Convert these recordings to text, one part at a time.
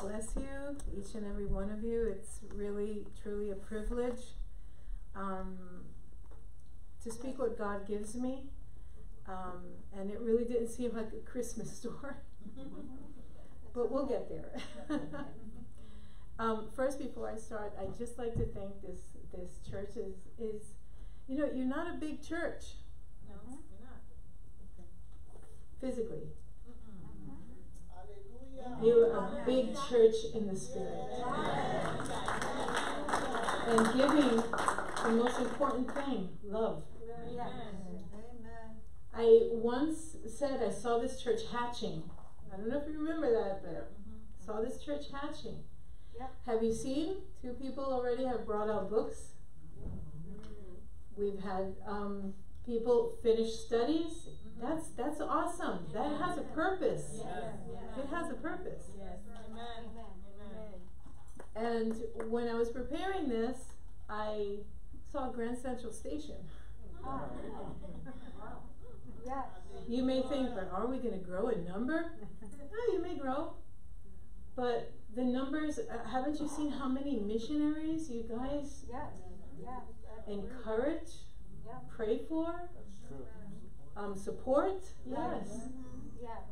bless you, each and every one of you. It's really, truly a privilege um, to speak what God gives me. Um, and it really didn't seem like a Christmas story, but we'll get there. um, first, before I start, I'd just like to thank this this church is is you know you're not a big church. No, you're not. Physically, Hallelujah. you're a big church in the spirit. And giving the most important thing, love. I once said I saw this church hatching. I don't know if you remember that, but saw this church hatching. Have you seen? Two people already have brought out books. We've had um, people finish studies. That's that's awesome. That has a purpose. It has a purpose. Yes. Amen. And when I was preparing this, I saw Grand Central Station. Yes. You may think, but are we going to grow in number? Oh, you may grow. But the numbers, uh, haven't you seen how many missionaries you guys Yes. Yes. encourage, pray for, That's true. Um, support? Yes. Yes.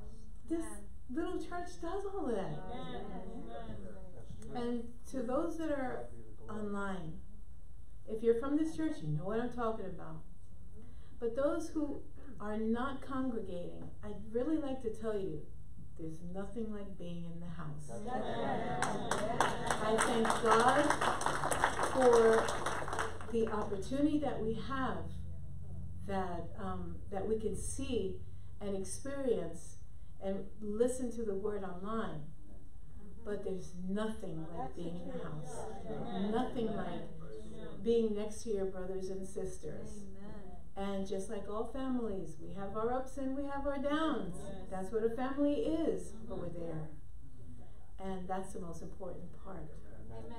This little church does all of that. That's. And to those that are online, if you're from this church, you know what I'm talking about. But those who are not congregating, I'd really like to tell you there's nothing like being in the house. I thank God for the opportunity that we have that um, that we can see and experience and listen to the word online. But there's nothing like being in the house. Nothing like being next to your brothers and sisters. And just like all families, we have our ups and we have our downs. That's what a family is over there. And that's the most important part. Amen.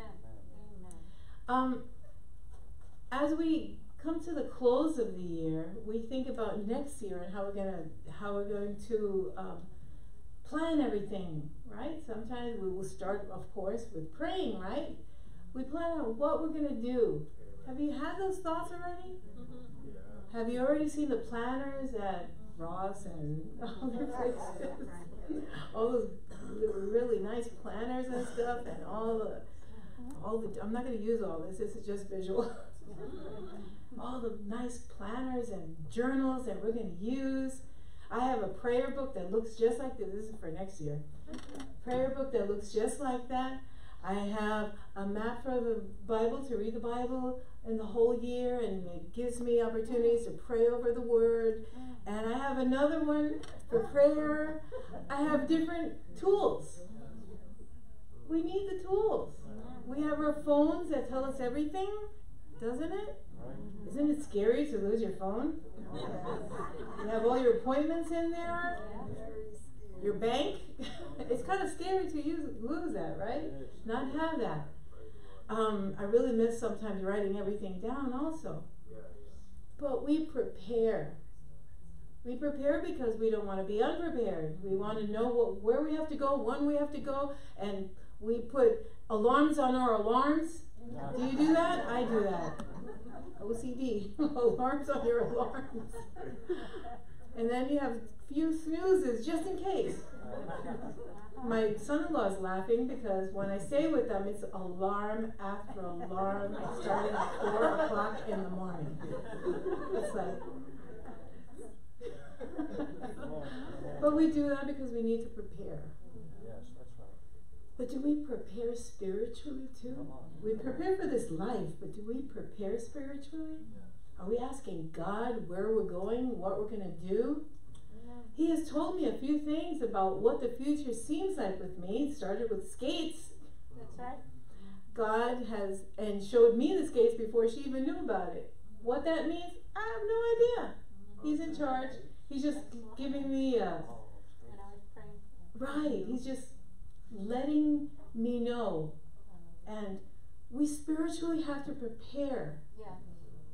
Amen. Um, as we come to the close of the year, we think about next year and how we're gonna how we're going to um, plan everything, right? Sometimes we will start, of course, with praying, right? We plan out what we're gonna do. Have you had those thoughts already? Have you already seen the planners at Ross and all the places? all those really nice planners and stuff, and all the all the. I'm not going to use all this. This is just visual. all the nice planners and journals that we're going to use. I have a prayer book that looks just like this. This is for next year. Prayer book that looks just like that. I have a map for the Bible to read the Bible in the whole year, and it gives me opportunities to pray over the Word. And I have another one for prayer. I have different tools. We need the tools. We have our phones that tell us everything, doesn't it? Scary to lose your phone? You have all your appointments in there, your bank. it's kind of scary to use, lose that, right? Not have that. Um, I really miss sometimes writing everything down also. But we prepare. We prepare because we don't want to be unprepared. We want to know what, where we have to go, when we have to go, and we put alarms on our alarms. Do you do that? I do that. OCD. alarms on your alarms. and then you have a few snoozes just in case. My son-in-law is laughing because when I stay with them, it's alarm after alarm starting at four o'clock in the morning. It's like, but we do that because we need to prepare. Yes, that's right. But do we prepare spiritually too? We prepare for this life, but do we prepare spiritually? Are we asking God where we're going, what we're going to do? He has told me a few things about what the future seems like with me. It started with skates. That's right. God has and showed me the skates before she even knew about it. What that means, I have no idea. He's in charge. He's just giving me a And I was praying. right. He's just letting me know. And we spiritually have to prepare. Yeah.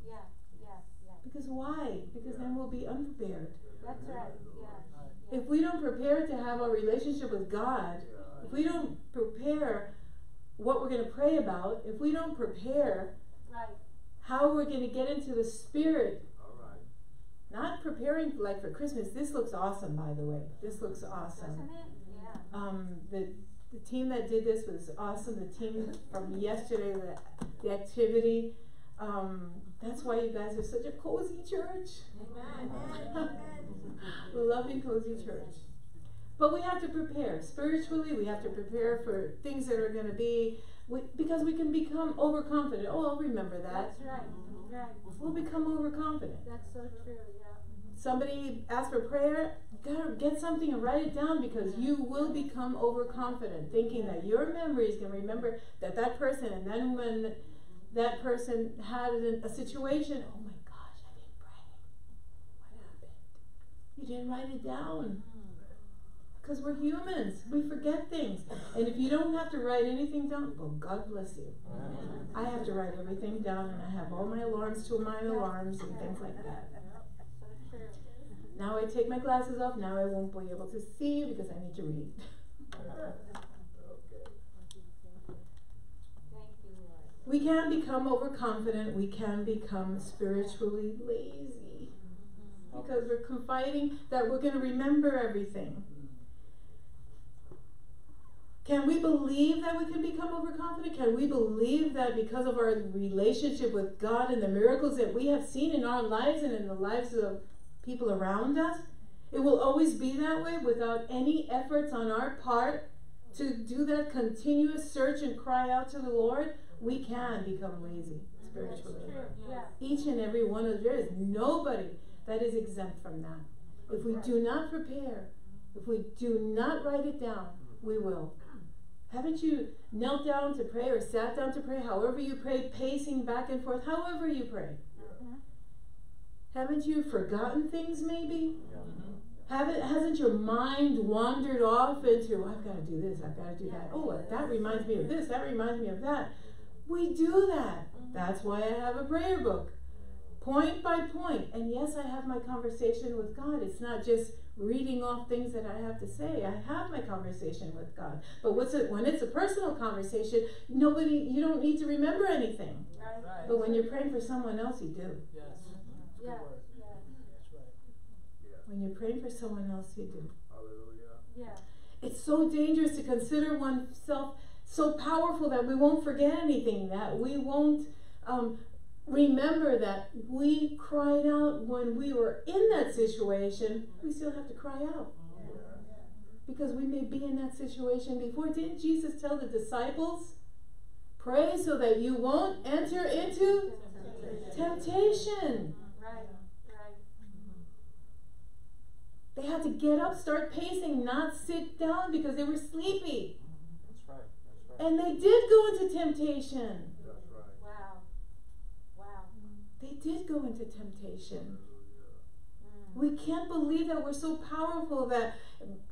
Yeah. Yeah. Yeah. Because why? Because then we'll be unprepared. That's right. Yeah. If we don't prepare to have a relationship with God, if we don't prepare what we're going to pray about, if we don't prepare Right. how we're going to get into the spirit, All right. not preparing like for Christmas. This looks awesome, by the way. This looks awesome. Doesn't it? Yeah. Um, the the team that did this was awesome. The team from yesterday, the, the activity. Um, that's why you guys are such a cozy church. Amen. Amen. Loving cozy church. But we have to prepare spiritually. We have to prepare for things that are going to be, we, because we can become overconfident. Oh, I'll remember that. That's right. Right. We'll become overconfident. That's so true. Yeah. Somebody asks for prayer, gotta get something and write it down because you will become overconfident, thinking that your memories can remember that that person, and then when that person had a, a situation, oh my gosh, I didn't pray. What happened? You didn't write it down. Because we're humans, we forget things. And if you don't have to write anything down, well, God bless you. I have to write everything down, and I have all my alarms to my alarms and things like that. Now I take my glasses off. Now I won't be able to see because I need to read. We can become overconfident. We can become spiritually lazy because we're confiding that we're going to remember everything. Can we believe that we can become overconfident? Can we believe that because of our relationship with God and the miracles that we have seen in our lives and in the lives of people around us, it will always be that way without any efforts on our part to do that continuous search and cry out to the Lord? We can become lazy spiritually. Yeah. Each and every one of there is nobody that is exempt from that. If we do not prepare, if we do not write it down, we will. Haven't you knelt down to pray or sat down to pray, however you pray, pacing back and forth, however you pray? Haven't you forgotten things maybe? Yeah. Mm-hmm. Haven't, hasn't your mind wandered off into, oh, I've got to do this, I've got to do that. Oh, that reminds me of this, that reminds me of that. We do that. Mm-hmm. That's why I have a prayer book. Point by point. And yes, I have my conversation with God. It's not just reading off things that I have to say. I have my conversation with God. But what's it when it's a personal conversation, nobody you don't need to remember anything. Right. But when you're praying for someone else, you do. Yes. Yeah. Word. Yeah. That's right. Yeah. When you're praying for someone else, you do. Hallelujah. Yeah. It's so dangerous to consider oneself so powerful that we won't forget anything, that we won't um, remember that we cried out when we were in that situation. We still have to cry out because we may be in that situation before. Didn't Jesus tell the disciples, pray so that you won't enter into temptation? Right. Right. They had to get up, start pacing, not sit down because they were sleepy. That's right. That's right. And they did go into temptation. That's right. Wow. Wow. They did go into temptation. Mm. We can't believe that we're so powerful that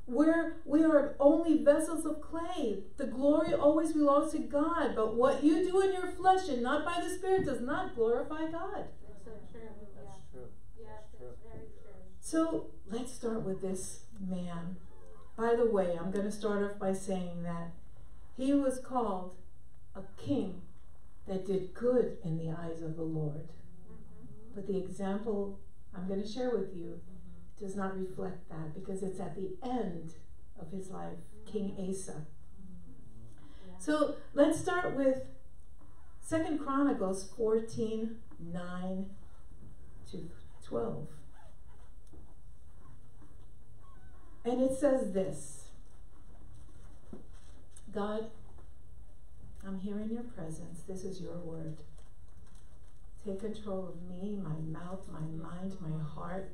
we're we are only vessels of clay. The glory always belongs to God, but what you do in your flesh and not by the Spirit does not glorify God. That's so true. Yeah. That's true. Yes, That's true. it's very true. So let's start with this man. By the way, I'm going to start off by saying that he was called a king that did good in the eyes of the Lord. But the example I'm going to share with you does not reflect that because it's at the end of his life, King Asa. So let's start with Second Chronicles 14 9 to 12. And it says this God, I'm here in your presence. This is your word. Take control of me, my mouth, my mind, my heart.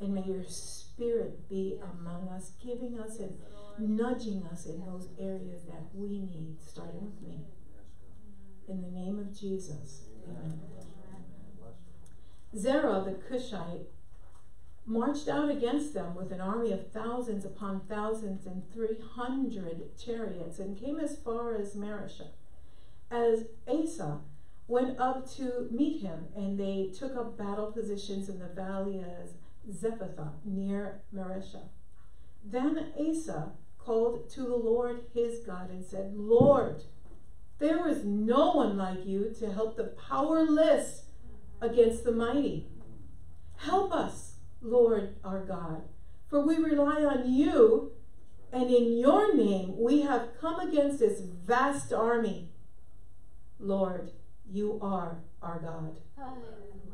And may your spirit be among us, giving us and nudging us in those areas that we need, starting with me. In the name of Jesus. Amen. Zerah the Cushite marched out against them with an army of thousands upon thousands and three hundred chariots and came as far as Mareshah. As Asa went up to meet him, and they took up battle positions in the valley of Zephathah near Mareshah. Then Asa called to the Lord his God and said, Lord, there is no one like you to help the powerless against the mighty. Help us, Lord our God, for we rely on you, and in your name we have come against this vast army. Lord, you are our God.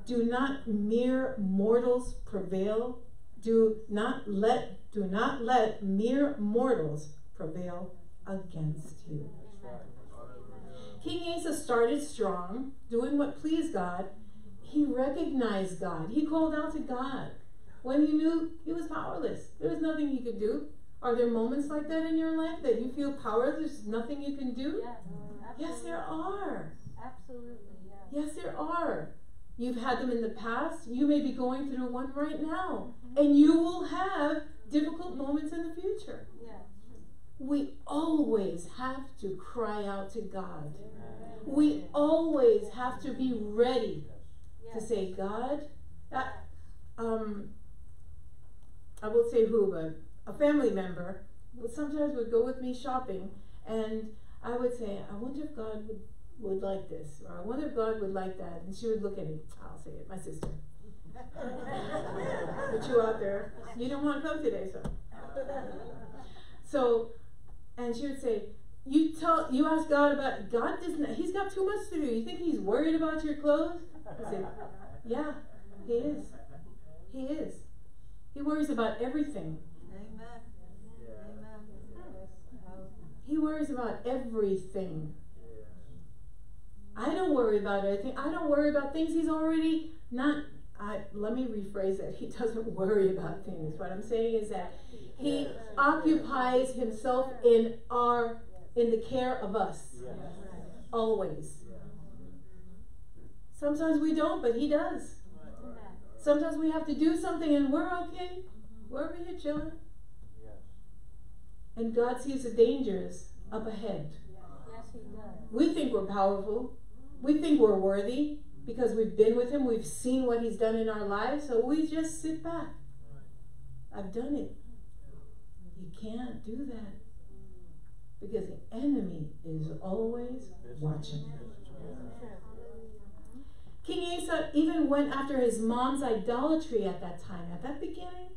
Do not mere mortals prevail. Do not let do not let mere mortals prevail against you. King Asa started strong, doing what pleased God. He recognized God. He called out to God when he knew he was powerless. There was nothing he could do. Are there moments like that in your life that you feel powerless? There's nothing you can do? Yes. Yes, there are. Absolutely, yes. Yes, there are. You've had them in the past. You may be going through one right now. And you will have difficult moments in the future. Yes. We always have to cry out to God. Amen. We always have to be ready to say, God, uh, um, I will say who, but a family member would sometimes would go with me shopping, and I would say, I wonder if God would, would like this, or I wonder if God would like that, and she would look at me. I'll say it, my sister. Put you out there. You don't want to come today, so. So, and she would say, "You tell, you ask God about God doesn't. He's got too much to do. You think He's worried about your clothes?" I said, "Yeah, He is. He is. He worries about everything. Amen. Amen. He worries about everything. I don't worry about anything. I don't worry about things He's already not. I let me rephrase it. He doesn't worry about things. What I'm saying is that He Yes. occupies Himself in our in the care of us Yes. always. Sometimes we don't, but He does. Amen. Sometimes we have to do something and we're okay. We're over here chilling. Yes. And God sees the dangers up ahead. Yes, he does. We think we're powerful. We think we're worthy because we've been with Him. We've seen what He's done in our lives. So we just sit back. I've done it. You can't do that because the enemy is always watching. King Asa even went after his mom's idolatry at that time. At that beginning,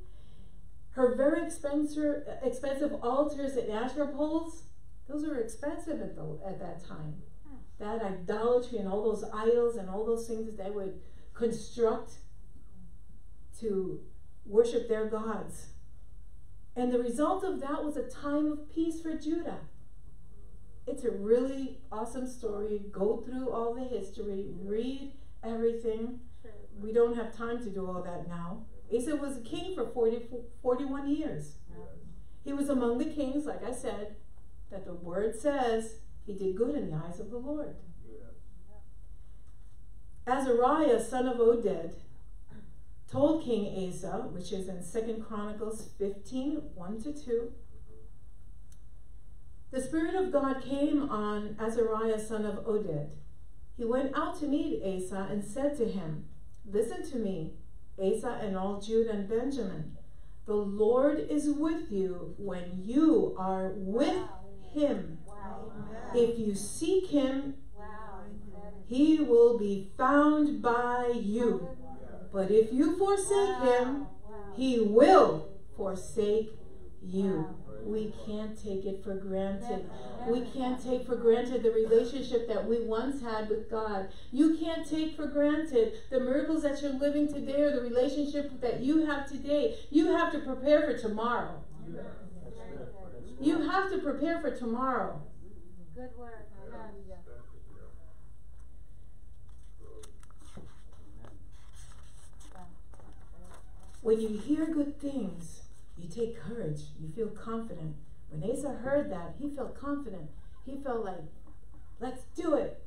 her very expensive, expensive altars and Asherah poles, those were expensive at, the, at that time. Hmm. That idolatry and all those idols and all those things that they would construct to worship their gods. And the result of that was a time of peace for Judah. It's a really awesome story. Go through all the history, read everything. We don't have time to do all that now. Asa was a king for 40, 41 years. He was among the kings, like I said, that the word says he did good in the eyes of the Lord. Azariah, son of Oded, told King Asa, which is in 2 Chronicles 15 1 to 2. Mm-hmm. The Spirit of God came on Azariah, son of Oded. He went out to meet Asa and said to him, Listen to me, Asa and all Judah and Benjamin. The Lord is with you when you are with him. If you seek him. He will be found by you. But if you forsake him, he will forsake you. We can't take it for granted. We can't take for granted the relationship that we once had with God. You can't take for granted the miracles that you're living today or the relationship that you have today. You have to prepare for tomorrow. That's good. That's good. You have to prepare for tomorrow. Good work. When you hear good things, you take courage. You feel confident. When Asa heard that, he felt confident. He felt like, let's do it.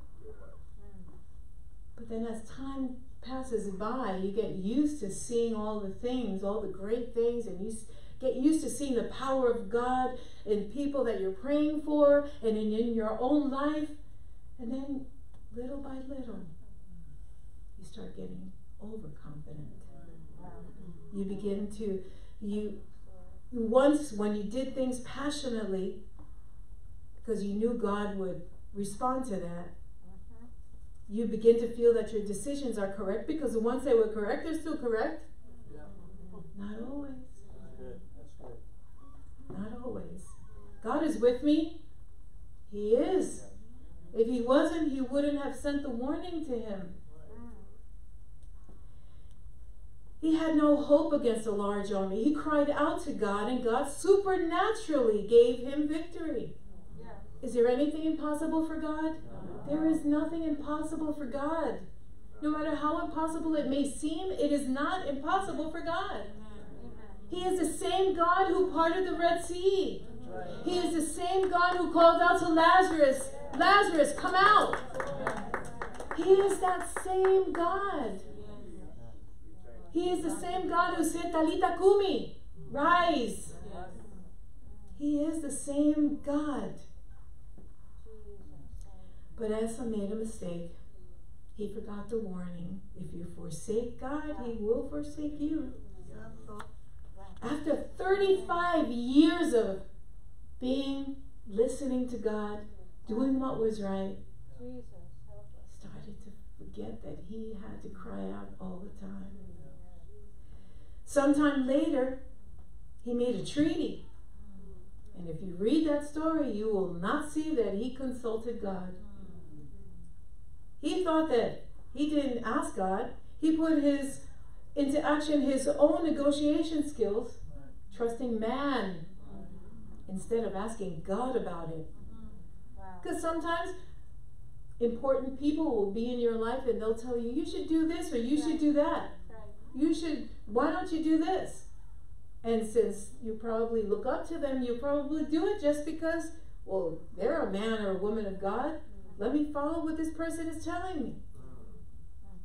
But then as time passes by, you get used to seeing all the things, all the great things, and you get used to seeing the power of God in people that you're praying for and in, in your own life. And then little by little, you start getting overconfident. You begin to you once when you did things passionately, because you knew God would respond to that, Mhm. you begin to feel that your decisions are correct because once they were correct, they're still correct. Not always. That's good, that's good. Not always. God is with me. He is. If He wasn't, He wouldn't have sent the warning to him. Mm. He had no hope against a large army. He cried out to God, and God supernaturally gave him victory. Yeah. Is there anything impossible for God? There is nothing impossible for God. No matter how impossible it may seem, it is not impossible for God. He is the same God who parted the Red Sea. He is the same God who called out to Lazarus, Lazarus, come out. He is that same God. He is the same God who said, Talita Kumi, rise. He is the same God. But Asa made a mistake. He forgot the warning. If you forsake God, He will forsake you. After 35 years of being, listening to God, doing what was right, Jesus, started to forget that he had to cry out all the time. Sometime later, he made a treaty. And if you read that story, you will not see that he consulted God. He thought that he didn't ask God. He put his into action his own negotiation skills, trusting man instead of asking God about it. Because sometimes important people will be in your life and they'll tell you, you should do this or you should do that. Right. You should, why don't you do this? And since you probably look up to them, you probably do it just because, well, they're a man or a woman of God. Let me follow what this person is telling me.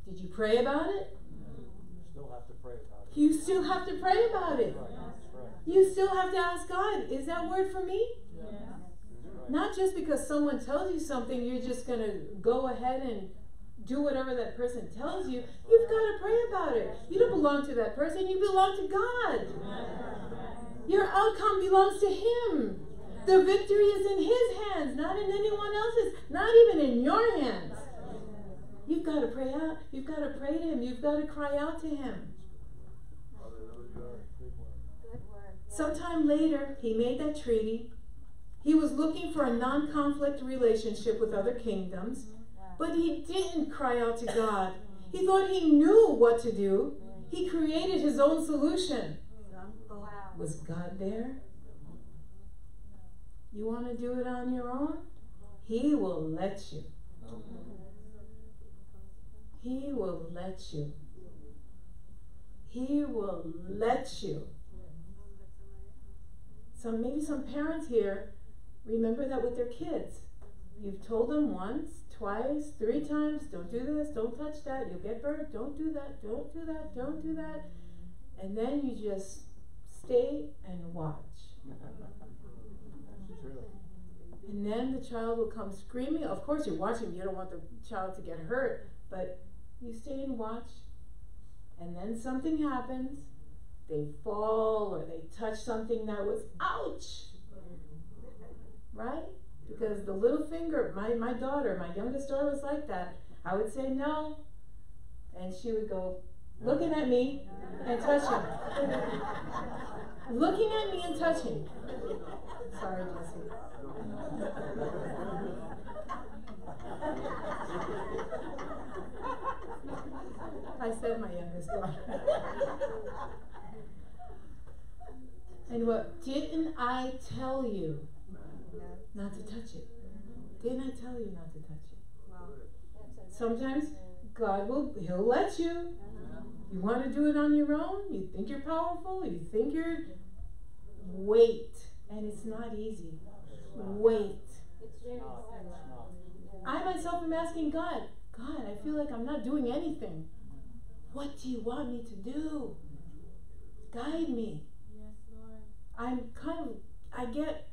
Did you pray about it? You still have to pray about it. You still have to pray about it. Right, that's right. You still have to ask God, is that word for me? That's right. Not just because someone tells you something, you're just going to go ahead and do whatever that person tells you. You've got to pray about it. You don't belong to that person, you belong to God. Your outcome belongs to Him. The victory is in His hands, not in anyone else's, not even in your hands. You've got to pray out. You've got to pray to Him. You've got to cry out to Him. Sometime later, he made that treaty. He was looking for a non conflict relationship with other kingdoms. But he didn't cry out to God. He thought he knew what to do. He created his own solution. Was God there? You want to do it on your own? He will let you. He will let you. He will let you. Some maybe some parents here remember that with their kids. You've told them once, twice, three times, don't do this, don't touch that, you'll get burnt, don't do that, don't do that, don't do that. And then you just stay and watch. And then the child will come screaming. Of course, you're watching, you don't want the child to get hurt, but you stay and watch. And then something happens. They fall or they touch something that was, ouch! Right? Because the little finger, my, my daughter, my youngest daughter was like that. I would say no. And she would go looking at me and touching. looking at me and touching. Sorry, Jesse. I said my youngest daughter. and what didn't I tell you not to touch it? Didn't I tell you not to touch it? Sometimes God will he'll let you. Uh-huh. You want to do it on your own? You think you're powerful? You think you're wait. And it's not easy. Wait. It's very hard. I myself am asking God, God, I feel like I'm not doing anything. What do you want me to do? Guide me. Yes, Lord. I'm kind of, I get.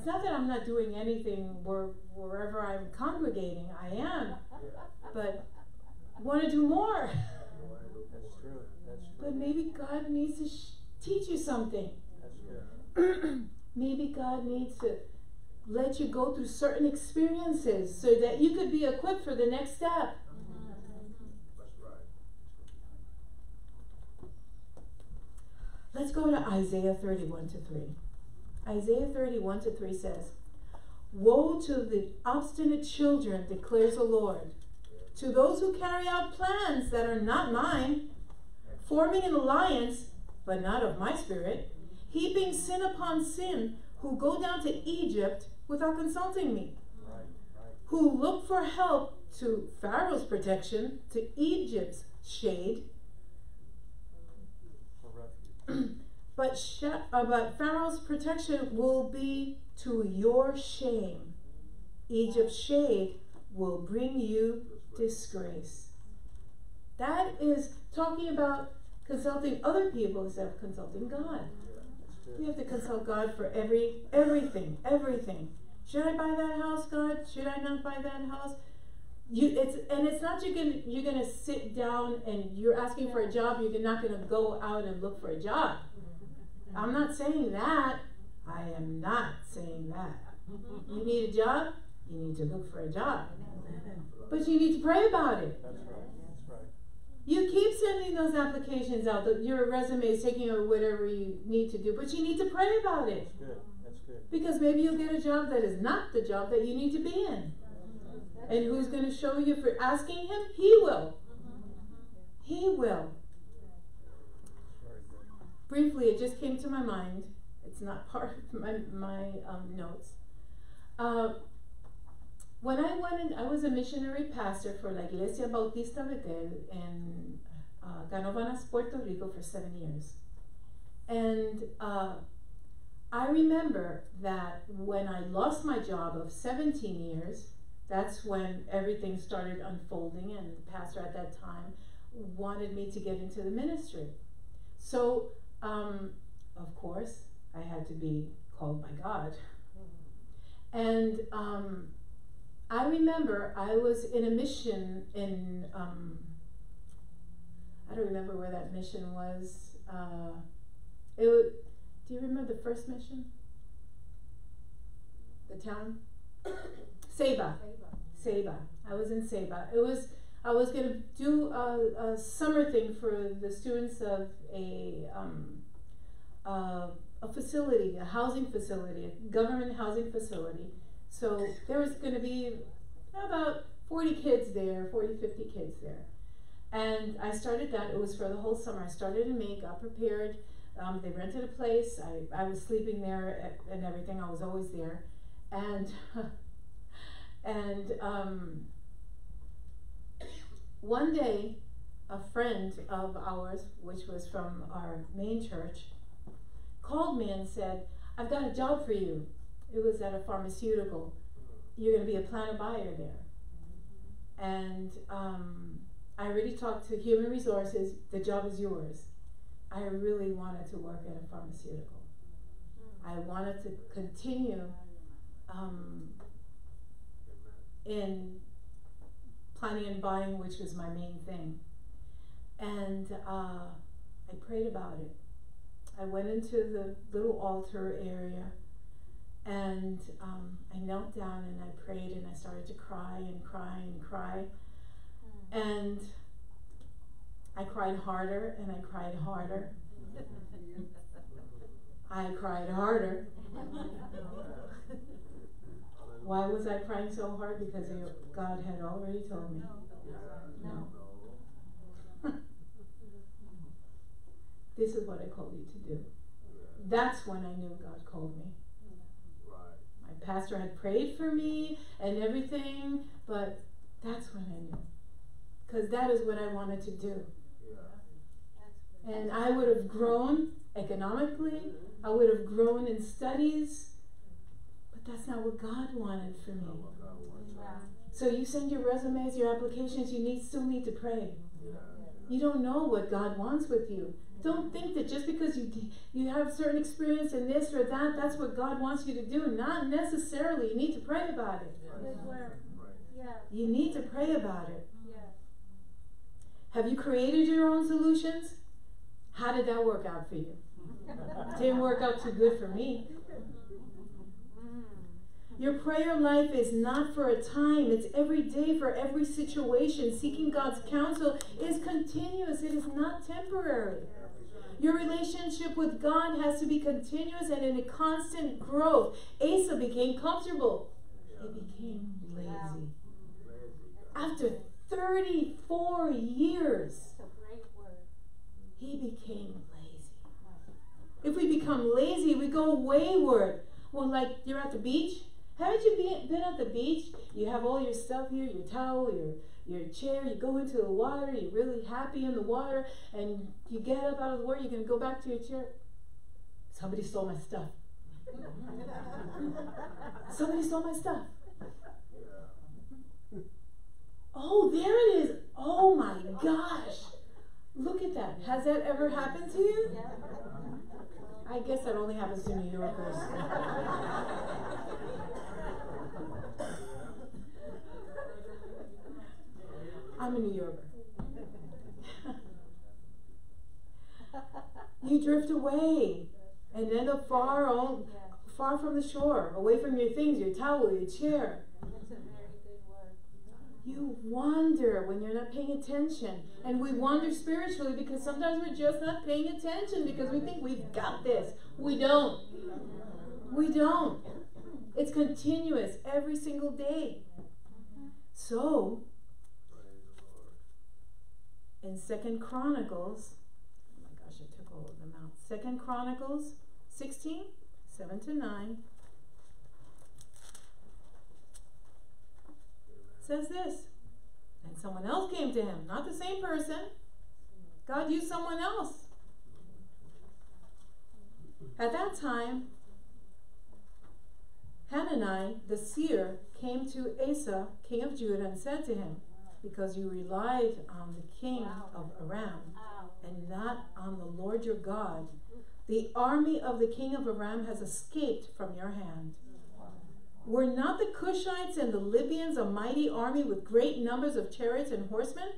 It's not that I'm not doing anything where, wherever I'm congregating, I am, but want to do more. That's true. That's true. But maybe God needs to sh- teach you something. That's. Maybe God needs to let you go through certain experiences so that you could be equipped for the next step. Let's go to Isaiah 31 to 3. Isaiah 31 to 3 says, Woe to the obstinate children, declares the Lord, to those who carry out plans that are not mine, forming an alliance, but not of my spirit, heaping sin upon sin, who go down to Egypt without consulting me, who look for help to Pharaoh's protection, to Egypt's shade. But, sh- uh, but Pharaoh's protection will be to your shame. Egypt's shade will bring you disgrace. That is talking about consulting other people instead of consulting God. You have to consult God for every everything, everything. Should I buy that house, God? Should I not buy that house? You, it's and it's not you're gonna you're gonna sit down and you're asking for a job. You're not gonna go out and look for a job. I'm not saying that. I am not saying that. You mm-hmm. need a job. You need to look for a job, but you need to pray about it. That's right, that's right. You keep sending those applications out, your resume is taking or whatever you need to do, but you need to pray about it. That's good, that's good. Because maybe you'll get a job that is not the job that you need to be in. Mm-hmm. And who's going to show you for asking him? He will. Mm-hmm. He will. Briefly, it just came to my mind. It's not part of my, my um, notes. Uh, when I went in, I was a missionary pastor for La Iglesia Bautista Betel in uh, Canovanas, Puerto Rico for seven years. And uh, I remember that when I lost my job of 17 years, that's when everything started unfolding, and the pastor at that time wanted me to get into the ministry. So, um, of course, I had to be called by God. And um, I remember I was in a mission in, um, I don't remember where that mission was. Uh, it was, do you remember the first mission? The town? Ceiba. Ceiba. Ceiba. I was in Ceiba. It was I was going to do a, a summer thing for the students of a um, a facility, a housing facility, a government housing facility. So there was going to be about 40 kids there, 40, 50 kids there. And I started that. It was for the whole summer. I started in May, got prepared. Um, they rented a place. I, I was sleeping there and everything. I was always there. And and um, one day, a friend of ours, which was from our main church, called me and said, I've got a job for you. It was at a pharmaceutical. You're going to be a planner buyer there. And um, I already talked to human resources. The job is yours. I really wanted to work at a pharmaceutical. I wanted to continue um, in planning and buying, which was my main thing. And uh, I prayed about it. I went into the little altar area and um, I knelt down and I prayed and I started to cry and cry and cry. And I cried harder and I cried harder. I cried harder. Why was I crying so hard? Because God had already told me. No. this is what I called you to do. That's when I knew God called me. My pastor had prayed for me and everything, but that's when I knew. Because that is what I wanted to do. And I would have grown economically, I would have grown in studies, but that's not what God wanted for me. Not what God wants. So you send your resumes, your applications, you need still need to pray. Yeah. You don't know what God wants with you. Don't think that just because you you have certain experience in this or that, that's what God wants you to do. Not necessarily. You need to pray about it. Good work. Right. Yeah, You need to pray about it. yeah. Have you created your own solutions? How did that work out for you? Didn't work out too good for me. Your prayer life is not for a time, it's every day for every situation. Seeking God's counsel is continuous, it is not temporary. Your relationship with God has to be continuous and in a constant growth. Asa became comfortable, he became lazy. After 34 years, he became lazy. If we become lazy, we go wayward. Well, like you're at the beach. Haven't you been, been at the beach? You have all your stuff here, your towel, your your chair. You go into the water. You're really happy in the water, and you get up out of the water. You're gonna go back to your chair. Somebody stole my stuff. Somebody stole my stuff. Oh, there it is. Oh my gosh. Look at that. Has that ever happened to you? Yeah. I guess that only happens to New Yorkers. I'm a New Yorker. you drift away and end up far on, far from the shore, away from your things, your towel, your chair. You wander when you're not paying attention. And we wander spiritually because sometimes we're just not paying attention because we think we've got this. We don't. We don't. It's continuous every single day. So, in Second Chronicles, oh my gosh, I took all of them out. Second Chronicles 16, 7 to 9. says this. And someone else came to him, not the same person. God used someone else. At that time, Hanani, the seer, came to Asa, king of Judah, and said to him, Because you relied on the king of Aram Ow. and not on the Lord your God, the army of the king of Aram has escaped from your hand. Were not the Cushites and the Libyans a mighty army with great numbers of chariots and horsemen?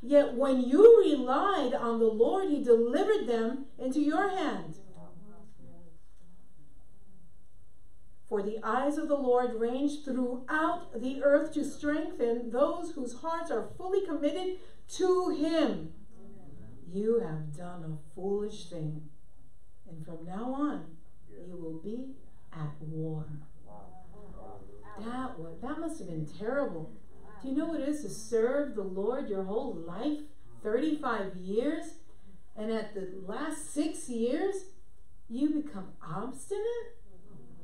Yet when you relied on the Lord, he delivered them into your hand. For the eyes of the Lord range throughout the earth to strengthen those whose hearts are fully committed to him. You have done a foolish thing, and from now on, you will be at war. That was, that must have been terrible. Do you know what it is to serve the Lord your whole life? 35 years? And at the last six years, you become obstinate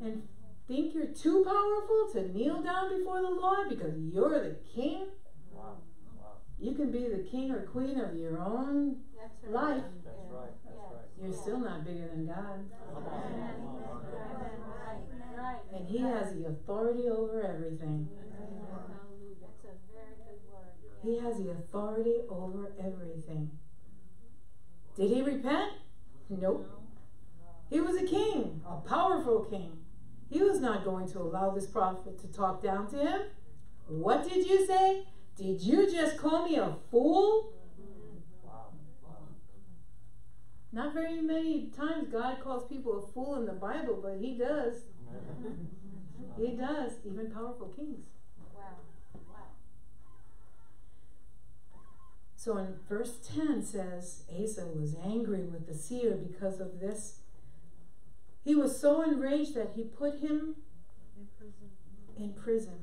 and think you're too powerful to kneel down before the Lord because you're the king? Wow. Wow. You can be the king or queen of your own That's right. life. That's right. That's Yeah. right. You're still not bigger than God. Come on. Amen. Come on. Amen. Right. Right. And He has the authority over everything. That's a very good word. He has the authority over everything. Did he repent? Nope. He was a king, a powerful king. He was not going to allow this prophet to talk down to him. What did you say? Did you just call me a fool? Not very many times God calls people a fool in the Bible, but he does. He does, even powerful kings. Wow. Wow. So in verse 10 says Asa was angry with the seer because of this. He was so enraged that he put him In prison. in prison.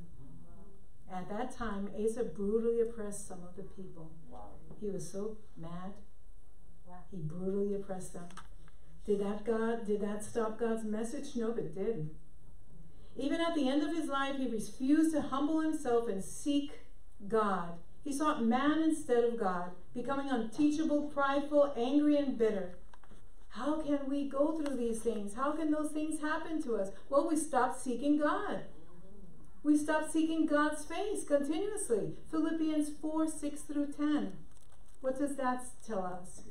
At that time, Asa brutally oppressed some of the people. Wow. He was so mad. Wow. He brutally oppressed them. Did that God did that stop God's message? No, it didn't. Even at the end of his life, he refused to humble himself and seek God. He sought man instead of God, becoming unteachable, prideful, angry, and bitter. How can we go through these things? How can those things happen to us? Well, we stop seeking God. We stop seeking God's face continuously. Philippians 4 6 through 10. What does that tell us?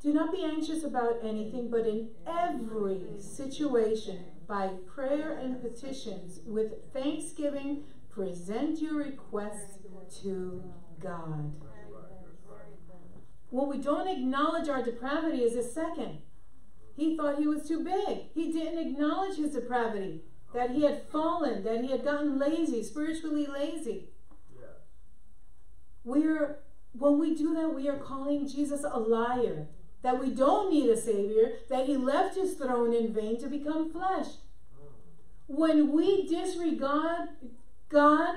Do not be anxious about anything, but in every situation, by prayer and petitions, with thanksgiving, present your request to God. Very good, very good. When we don't acknowledge our depravity as a second, he thought he was too big. He didn't acknowledge his depravity, that he had fallen, that he had gotten lazy, spiritually lazy. Yeah. We're when we do that, we are calling Jesus a liar. That we don't need a savior, that he left his throne in vain to become flesh. When we disregard God,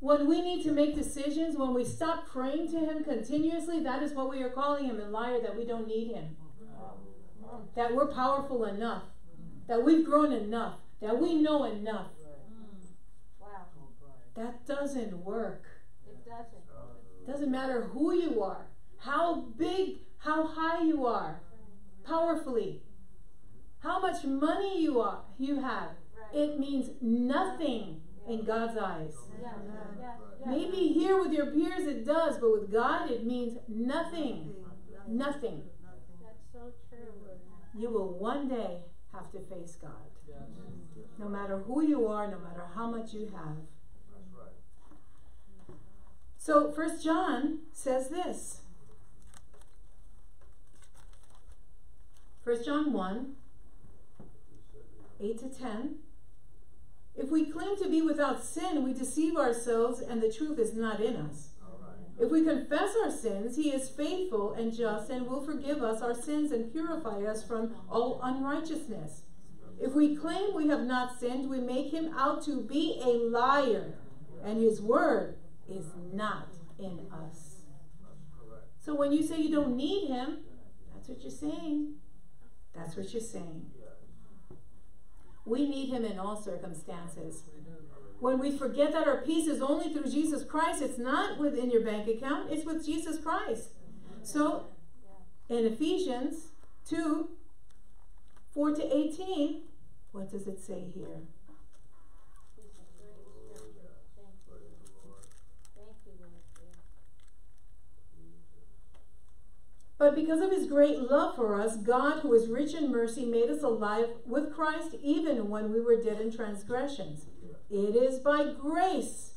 when we need to make decisions, when we stop praying to him continuously, that is what we are calling him a liar, that we don't need him. That we're powerful enough, that we've grown enough, that we know enough. Wow, That doesn't work. it doesn't. Doesn't matter who you are, how big, how high you are, powerfully, how much money you are, you have. It means nothing in God's eyes. Maybe here with your peers it does, but with God it means nothing. Nothing. That's so true. You will one day have to face God. No matter who you are, no matter how much you have. So First John says this. First John 1, 8 to 10. If we claim to be without sin, we deceive ourselves and the truth is not in us. Right. If we confess our sins, he is faithful and just and will forgive us our sins and purify us from all unrighteousness. If we claim we have not sinned, we make him out to be a liar, and his word is not in us. So when you say you don't need him, that's what you're saying. That's what you're saying. We need him in all circumstances. When we forget that our peace is only through Jesus Christ, it's not within your bank account, it's with Jesus Christ. So in Ephesians 2 4 to 18, what does it say here? This is great scripture. Thank you. Thank you, Lord. Yeah. But because of his great love for us, God, who is rich in mercy, made us alive with Christ even when we were dead in transgressions. It is by grace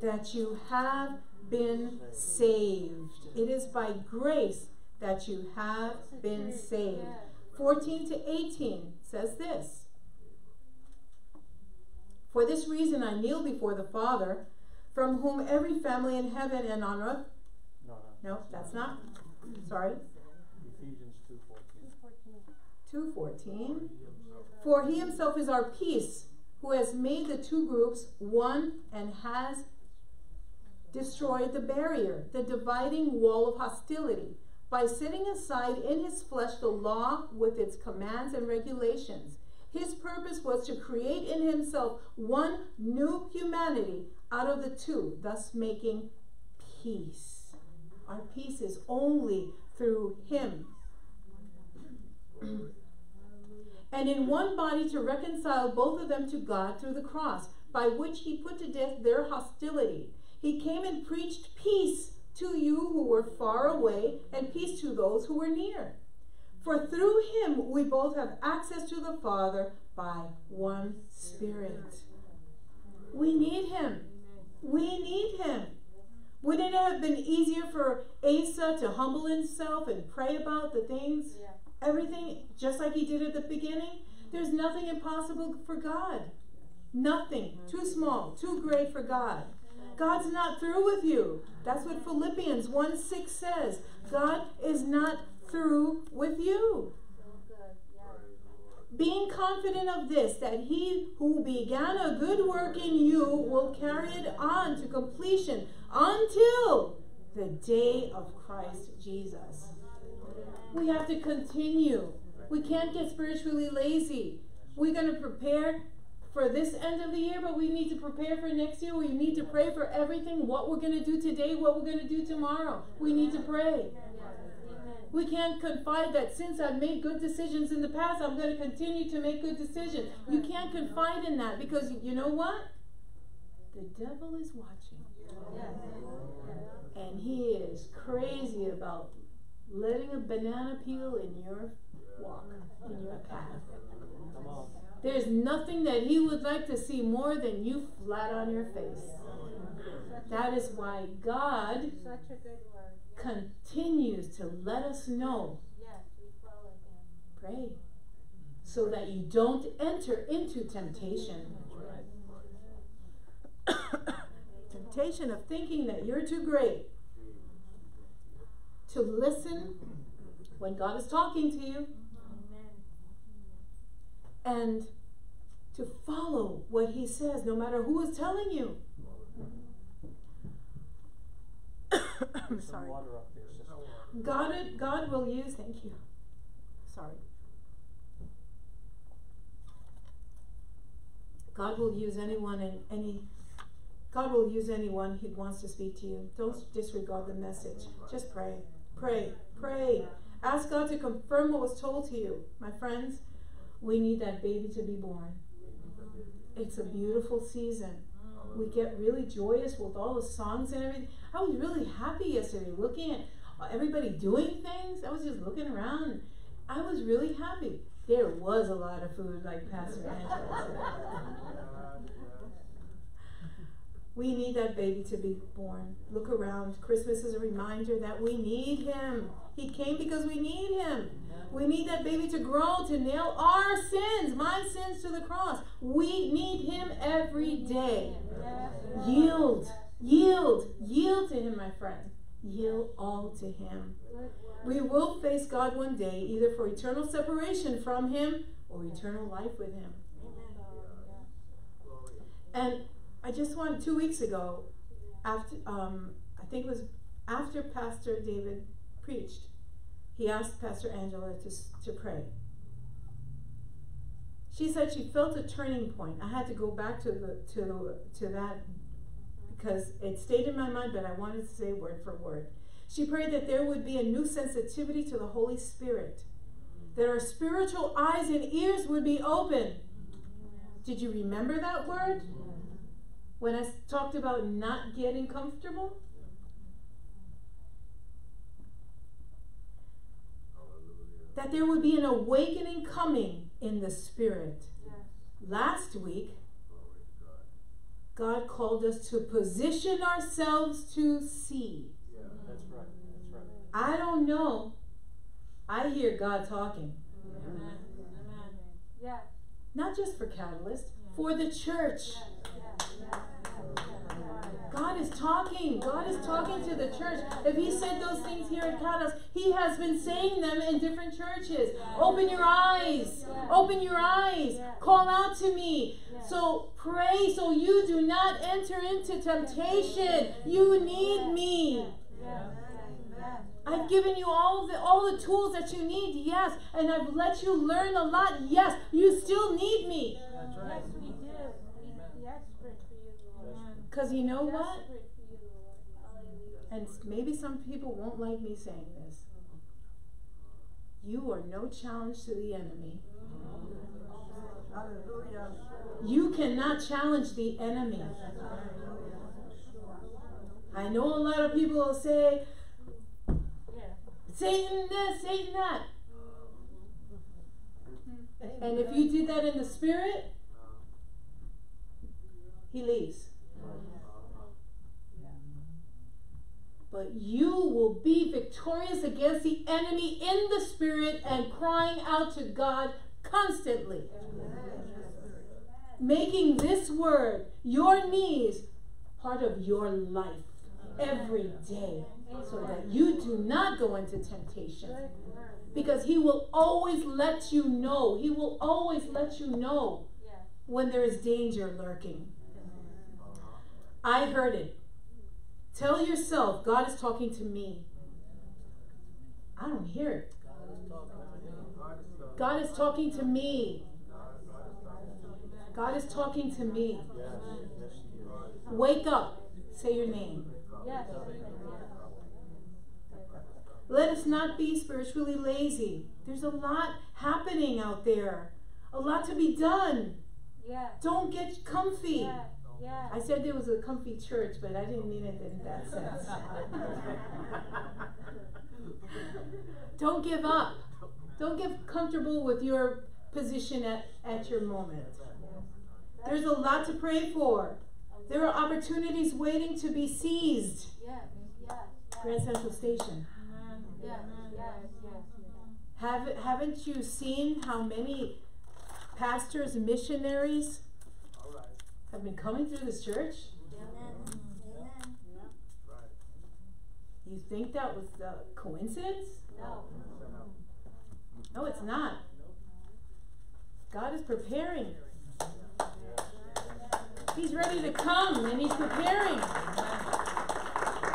that you have been saved. It is by grace that you have been saved. 14 to 18 says this For this reason I kneel before the Father, from whom every family in heaven and on earth. No, that's not. Sorry. Ephesians two fourteen. 2:14 For he himself is our peace who has made the two groups one and has destroyed the barrier the dividing wall of hostility by setting aside in his flesh the law with its commands and regulations his purpose was to create in himself one new humanity out of the two thus making peace our peace is only through him and in one body to reconcile both of them to God through the cross, by which he put to death their hostility. He came and preached peace to you who were far away, and peace to those who were near. For through him we both have access to the Father by one Spirit. We need him. We need him. Wouldn't it have been easier for Asa to humble himself and pray about the things? Yeah. Everything just like he did at the beginning. There's nothing impossible for God. Nothing. Too small, too great for God. God's not through with you. That's what Philippians 1 6 says. God is not through with you. Being confident of this, that he who began a good work in you will carry it on to completion until the day of Christ Jesus. We have to continue. We can't get spiritually lazy. We're going to prepare for this end of the year, but we need to prepare for next year. We need to pray for everything what we're going to do today, what we're going to do tomorrow. We need to pray. We can't confide that since I've made good decisions in the past, I'm going to continue to make good decisions. You can't confide in that because you know what? The devil is watching. And he is crazy about letting a banana peel in your walk, in your path. There's nothing that he would like to see more than you flat on your face. That is why God continues to let us know yes, we follow him. pray so that you don't enter into temptation. temptation of thinking that you're too great to listen when God is talking to you and to follow what he says no matter who is telling you. I'm There's some sorry. water up there, sister. God, God will use, thank you. Sorry. God will use anyone and any, God will use anyone who wants to speak to you. Don't disregard the message. Just pray. Pray. Pray. Ask God to confirm what was told to you. My friends, we need that baby to be born. It's a beautiful season. We get really joyous with all the songs and everything. I was really happy yesterday looking at everybody doing things. I was just looking around. I was really happy. There was a lot of food, like Pastor Angela said. We need that baby to be born. Look around. Christmas is a reminder that we need him. He came because we need him. We need that baby to grow, to nail our sins, my sins to the cross. We need him every day. Yes, Yield, yield, yield to him, my friend. Yield all to him. We will face God one day, either for eternal separation from him or eternal life with him. And I just want two weeks ago, after um, I think it was after Pastor David preached, he asked Pastor Angela to to pray. She said she felt a turning point. I had to go back to the to to that because it stayed in my mind, but I wanted to say word for word. She prayed that there would be a new sensitivity to the Holy Spirit, that our spiritual eyes and ears would be open. Did you remember that word? When I talked about not getting comfortable? That there would be an awakening coming in the Spirit. Last week, God called us to position ourselves to see. That's right, that's right. I don't know. I hear God talking. Amen. Yes, Not just for Catalyst, for the church. yes, yes, yes. God is talking. God is talking to the church. If He said those things here at Catalyst, He has been saying them in different churches. Open your eyes. Open your eyes. Call out to me. So pray so you do not enter into temptation. You need me. I've given you all the all the tools that you need, yes, and I've let you learn a lot, yes. You still need me. That's right. we do. We desperate for you, Lord. Cause you know what? Desperate for you, Lord. Hallelujah. And maybe some people won't like me saying this. You are no challenge to the enemy. You cannot challenge the enemy. I know a lot of people will say, Satan this, Satan that. And if you did that in the spirit, he leaves. But you will be victorious against the enemy in the spirit and crying out to God constantly. Making this word, your knees, part of your life every day so that you do not go into temptation. Because he will always let you know. He will always let you know when there is danger lurking. I heard it. Tell yourself, God is talking to me. I don't hear it. God is talking to me. God is talking to me. Yes, yes, he is. Wake up. Say your name. Yes. Let us not be spiritually lazy. There's a lot happening out there, a lot to be done. Yes. Don't get comfy. Yes. Yes. I said there was a comfy church, but I didn't mean it in that sense. Don't give up. Don't get comfortable with your position at, at your moment. There's a lot to pray for. There are opportunities waiting to be seized. Yes, yes, Grand Central Station. yes, yes, yes, Have, haven't you seen how many pastors missionaries have been coming through this church? You think that was a coincidence? no, No, it's not. God is preparing. He's ready to come and He's preparing.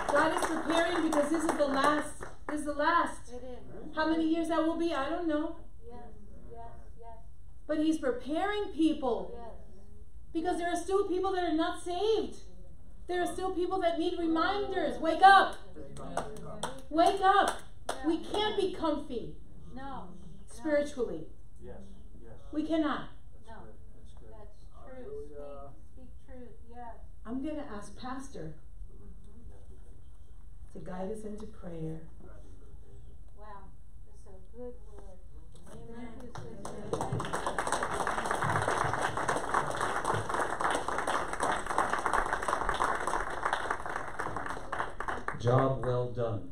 God is preparing because this is the last. This is the last. How many years that will be, I don't know. But He's preparing people because there are still people that are not saved. There are still people that need reminders. Wake up! Wake up! We can't be comfy no, spiritually. Yes, yes. We cannot. no, That's true, speak, speak truth, yes. I'm going to ask Pastor to guide us into prayer. Wow, that's a good word. Thank you, sister. Job well done.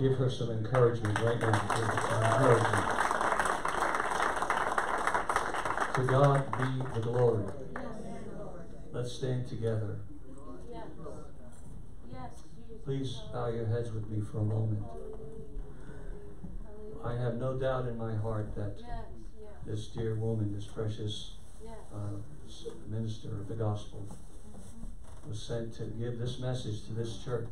Give her some encouragement right now. Encouragement. To God be the glory. Let's stand together. Please bow your heads with me for a moment. I have no doubt in my heart that this dear woman, this precious uh, minister of the gospel, was sent to give this message to this church.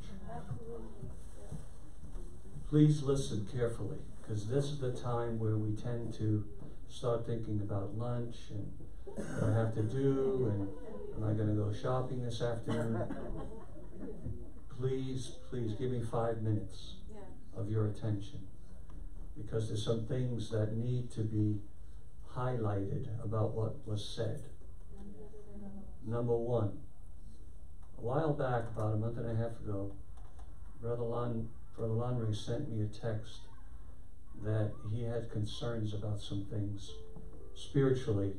Please listen carefully, because this is the time where we tend to start thinking about lunch and what I have to do and am I going to go shopping this afternoon? Please, please give me five minutes of your attention, because there's some things that need to be highlighted about what was said. Number one, a while back, about a month and a half ago, Brother Lon, Brother Lonry sent me a text that he had concerns about some things spiritually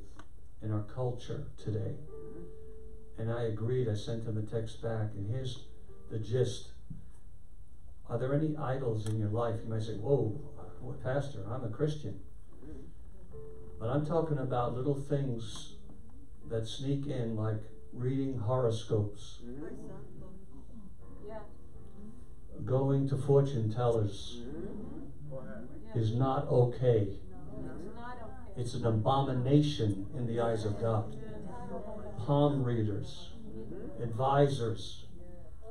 in our culture today. Mm-hmm. And I agreed, I sent him a text back, and here's the gist. Are there any idols in your life? You might say, Whoa, Pastor, I'm a Christian. Mm-hmm. But I'm talking about little things that sneak in, like reading horoscopes, going to fortune tellers ahead. is not okay. It's not okay. It's an abomination in the eyes of God. Palm readers, mm-hmm. advisors,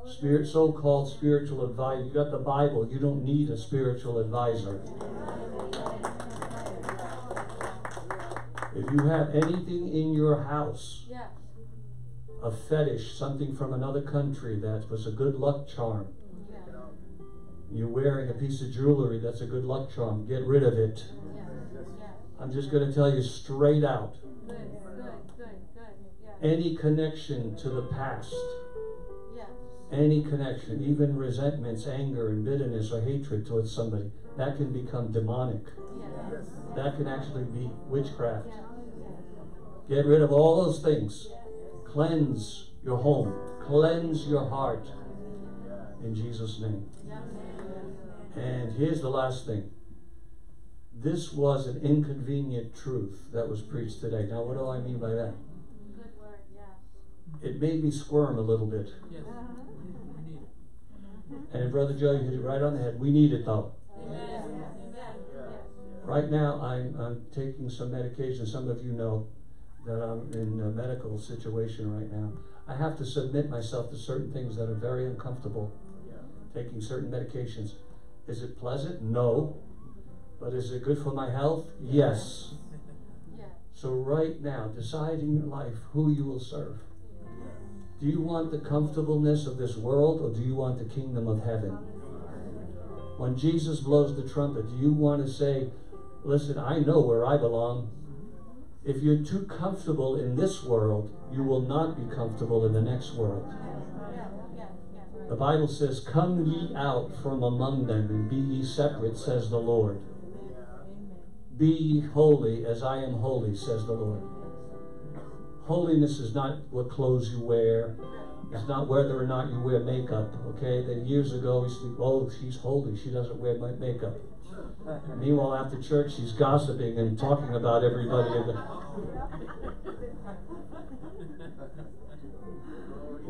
spirit, so-called spiritual advisor. You got the Bible. You don't need a spiritual advisor. If you have anything in your house, Yes, a fetish, something from another country that was a good luck charm, yes, you're wearing a piece of jewelry that's a good luck charm, get rid of it. yes, yes. I'm just going to tell you straight out. Good, good, good, Any connection to the past, any connection, even resentments, anger, and bitterness or hatred towards somebody, that can become demonic. That can actually be witchcraft. Get rid of all those things. Cleanse your home, cleanse your heart in Jesus' name. And here's the last thing. This was an inconvenient truth that was preached today. Now, what do I mean by that? good word, yes. It made me squirm a little bit. And Brother Joe, you hit it right on the head. We need it though. Amen, amen, Right now, I'm, I'm taking some medication. Some of you know that I'm in a medical situation right now. I have to submit myself to certain things that are very uncomfortable. Taking certain medications. Is it pleasant? No. But is it good for my health? Yes. yes, So, right now, decide in your life who you will serve. Do you want the comfortableness of this world or do you want the kingdom of heaven? When Jesus blows the trumpet, do you want to say, Listen, I know where I belong? If you're too comfortable in this world, you will not be comfortable in the next world. The Bible says, Come ye out from among them and be ye separate, says the Lord. Be ye holy as I am holy, says the Lord. Holiness is not what clothes you wear. It's not whether or not you wear makeup, okay? That years ago, we used to, oh, she's holy. She doesn't wear makeup. Meanwhile, after church, she's gossiping and talking about everybody. In the...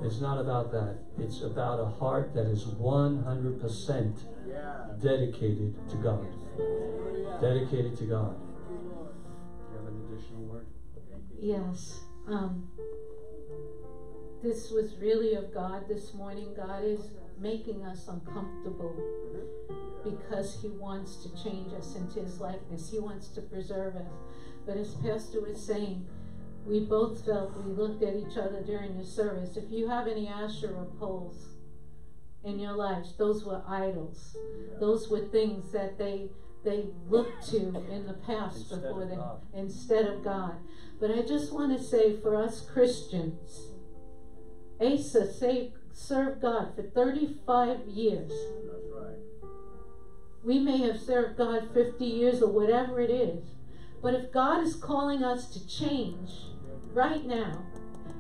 It's not about that. It's about a heart that is 100% dedicated to God. Dedicated to God. Do you have an additional word? Yes. Um, this was really of God this morning. God is making us uncomfortable because He wants to change us into His likeness. He wants to preserve us. But as Pastor was saying, we both felt we looked at each other during the service. If you have any Asherah poles in your lives, those were idols. Those were things that they they looked to in the past Instead before they instead of God. But I just want to say for us Christians, Asa saved, served God for 35 years. That's right. We may have served God 50 years or whatever it is. But if God is calling us to change right now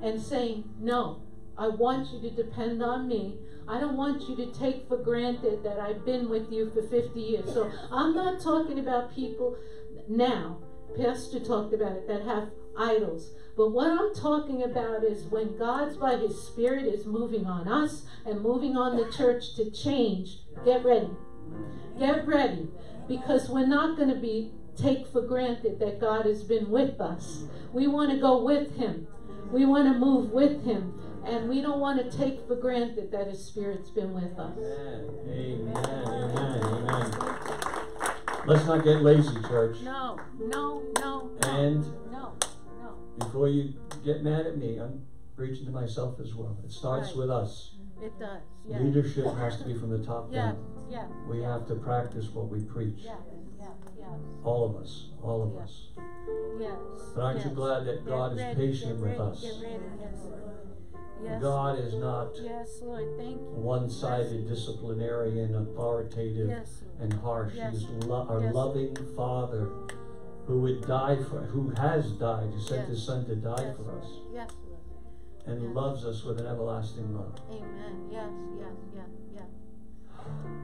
and saying, No, I want you to depend on me. I don't want you to take for granted that I've been with you for 50 years. So I'm not talking about people now. Pastor talked about it that have idols. But what I'm talking about is when God's by His Spirit is moving on us and moving on the church to change, get ready. Get ready. Because we're not going to be take for granted that God has been with us. We want to go with Him. We want to move with Him. And we don't want to take for granted that His Spirit's been with us. Amen. Amen. Amen. Let's not get lazy, church. No, no, no, And no, no. before you get mad at me, I'm preaching to myself as well. It starts with us. It does. Yes. Leadership has to be from the top Yes, down. yes, We have to practice what we preach. yes, yes, yes, All of us. All of Yeah. us. yes. But aren't you glad that Get God is ready, patient get with ready, us? Yes, God is not Yes, Lord, thank you. one sided, disciplinarian, authoritative, Yes, and harsh. Yes. He is lo- our Yes. loving Father who would die for, who has died, who sent Yes. his Son to die yes, for us, Yes. And Yes. loves us with an everlasting love. Amen. Yes, yes, yes, yes.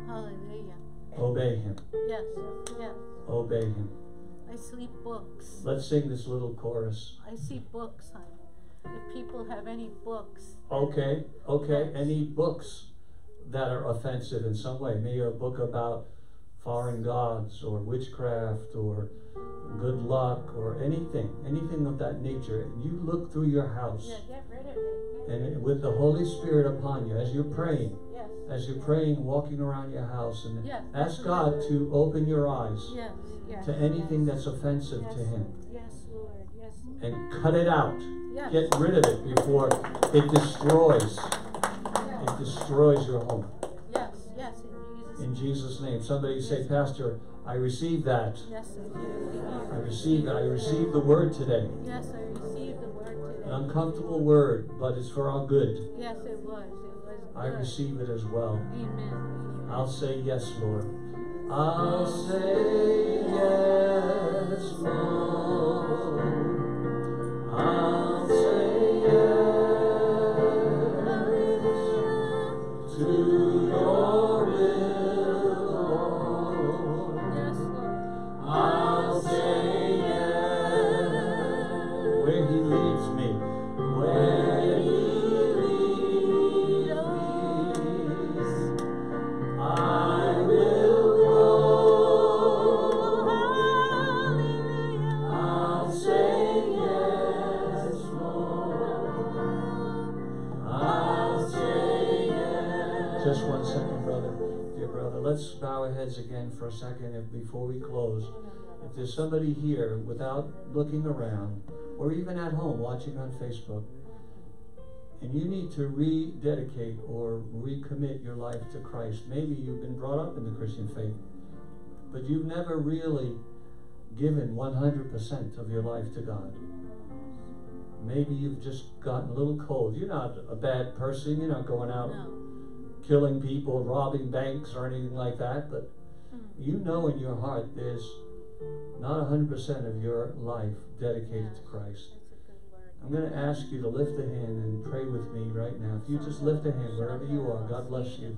Hallelujah. Obey Him. Yes, yes. Obey Him. I see books. Let's sing this little chorus. I see books, honey. If people have any books. Okay, okay. Any books that are offensive in some way? Maybe a book about foreign gods or witchcraft or good luck or anything, anything of that nature. And You look through your house Yeah, get rid of it. And with the Holy Spirit upon you as you're praying, Yes, as you're praying, walking around your house, and Yes, ask God to open your eyes yes, to anything that's offensive to Him Yes, Lord. Yes, and cut it out. Get rid of it before it destroys. It destroys your home. In Jesus' name. Somebody say, Pastor, I receive that. Yes, I receive it. I receive the word today. Yes, I received the word today. An uncomfortable word, but it's for our good. Yes, it was. It was I good. receive it as well. Amen. I'll say yes, Lord. I'll say yes, Lord. I'll say yes brother, dear brother. Let's bow our heads again for a second if, before we close. If there's somebody here without looking around, or even at home watching on Facebook, and you need to rededicate or recommit your life to Christ, maybe you've been brought up in the Christian faith, but you've never really given 100% of your life to God. Maybe you've just gotten a little cold. You're not a bad person. You're not going out No. Killing people, robbing banks, or anything like that, but Mm. you know in your heart there's not 100% of your life dedicated to Christ. That's a good word. I'm going to ask you to lift a hand and pray with me right now. If you just lift a hand wherever you are, God bless you.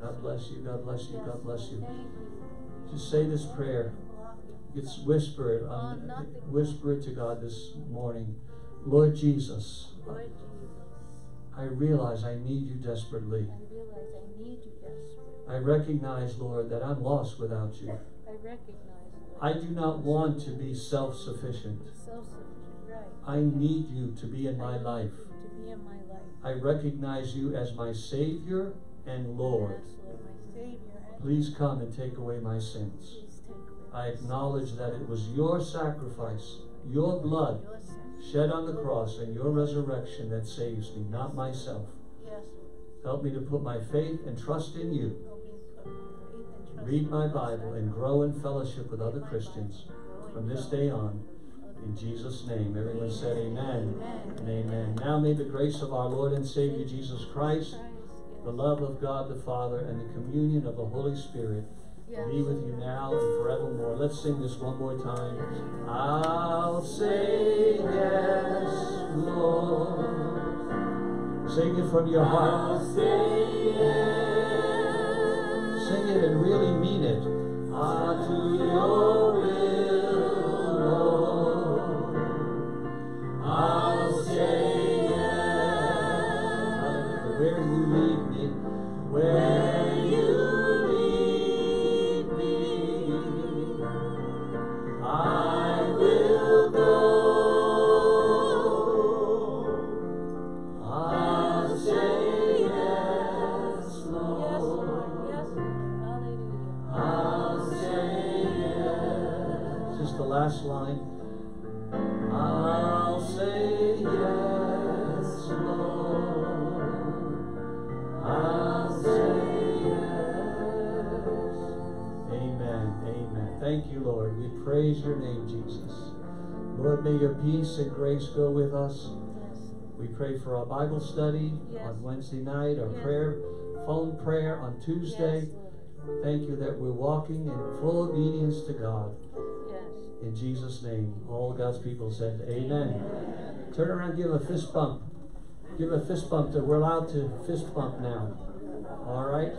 God bless you. God bless you. God bless you. Just say this prayer. It's whisper it. Oh, Um, nothing. whisper it to God this morning. Lord Jesus, Lord Jesus, I realize I need you desperately. I recognize, Lord, that I'm lost without you. I recognize, Lord. I do not want to be self sufficient. Self-sufficient, right. I need you to be in my life. To be in my life. I recognize you as my Savior and Lord. Yes, Lord, my Savior. and Please come and take away my sins. Please take away I acknowledge that it was your sacrifice, your blood, Your sacrifice. shed on the cross, and your resurrection that saves me, not myself. Yes, Lord. Help me to put my faith and trust in you. Read my. Bible and grow in fellowship with other Christians from this day on. In Jesus' name, everyone said amen and amen. Now may the grace of our Lord and Savior Jesus Christ, the love of God the Father, and the communion of the Holy Spirit be with you now and forevermore. Let's sing this one more time. I'll say yes, Lord. Sing it from your heart. And really mean it. Ah, peace and grace go with us. Yes. We pray for our Bible study Yes. on Wednesday night, our Yes. prayer, phone prayer on Tuesday. Thank you that we're walking in full obedience to God. Yes. In Jesus' name, all God's people said, Amen. Turn around, give a fist bump. Give a fist bump. To, we're allowed to fist bump now. All right?